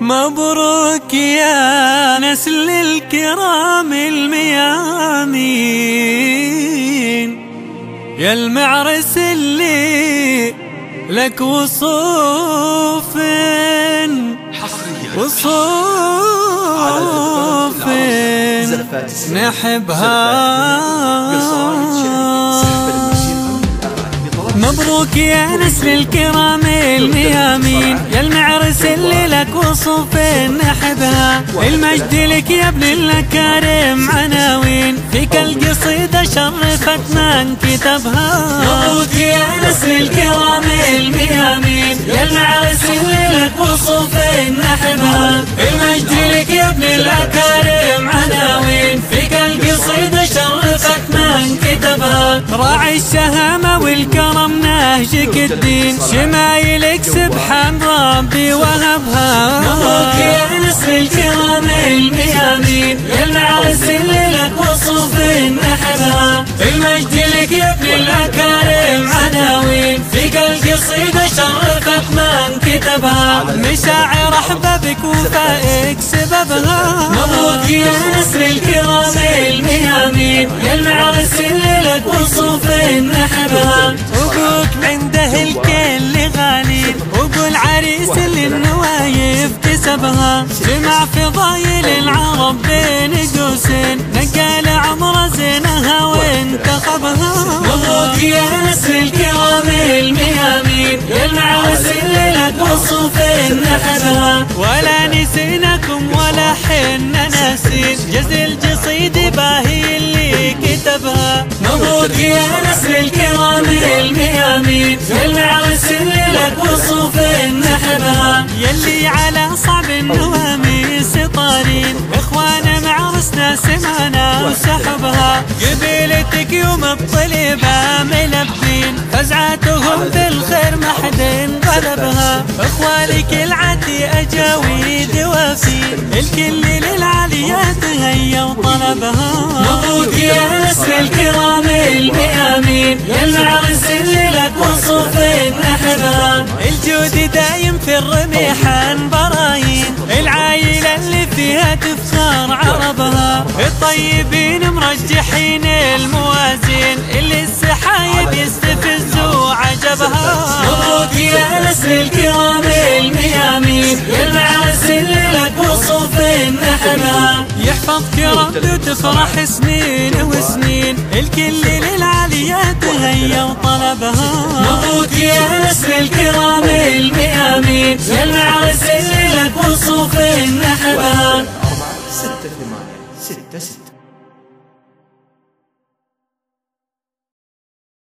مبروك يا نسل الكرام الميامين. يا المعرس اللي لك وصوف. وصوف. نحبها. مبروك يا نسل الكرام الميامين لك وصوف نحبها. المجد لك يا ابن الأكارم عناوين. فيك القصيدة شرفت من كتبها. مبروك يا نسل الكرام الميامين. يا المعرس اللي لك وصوف نحبها. المجد لك يا ابن الأكارم عناوين. فيك القصيدة شرفت من كتبها. راعي الشهامة والكرم نهجك الدين. شمايلك سبحان ربي وهبها. مبروك يا نسل الكرام الميامين يا اللي لك وصوف نحبها المجد لك يا ابن الاكارم عناوين. في القصيدة شرفت من كتبها. مشاعر احبابك وفائك سببها. مبروك يا وقول عريس اللي النوايف كسبها. جمع فضايل العرب بين قوسين نقال عمر زينها وانتخبها. مبروك يا نسل الكرام الميامين يا اللي لك وصوف نحبها ولا نسيناكم ولا حنا ناسين. جزل جصيد باهي اللي كتبها. مبروك يا نسل الكرام الميامين يا اللي لك وصوف يلي على صعب النواميس طارين اخوانا معرسنا سمعنا وسحبها. قبيلتك يوم الطلبة ملبين. فزعتهم بالخير ما حد غلبها. اخوالك العدي اجاويد وفين الكل للعاليات هيا وطلبها. مبروك يا الكرام الميامين نحبها الجود دايم في الرميح براين العايلة اللي فيها تفخر عربها. الطيبين مرجحين الموازين. اللي السحايب يستفزوا عجبها. مبروك يا نسل الكرام الميامين. يا المعرس اللي لك وصوف نحبها يحفظك رب وتفرح سنين وسنين. الكل هيا وطلبها مبروك يا نسل الكرام الميامين يا المعرس اللي لك وصوف نحبها ستة ثمانية ستة ستة.